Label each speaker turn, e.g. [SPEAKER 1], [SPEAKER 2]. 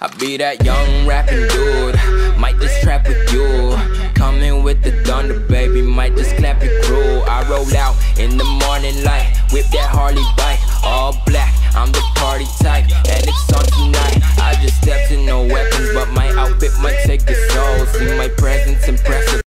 [SPEAKER 1] I be that young rapping dude. Might just trap with you. Coming with the thunder, baby. Might just clap your crew. I roll out in the morning light. Whip that Harley bike. All black. I'm the party type. And it's on tonight. I just stepped in no weapons. But my outfit might take the soul. See my presence impressive.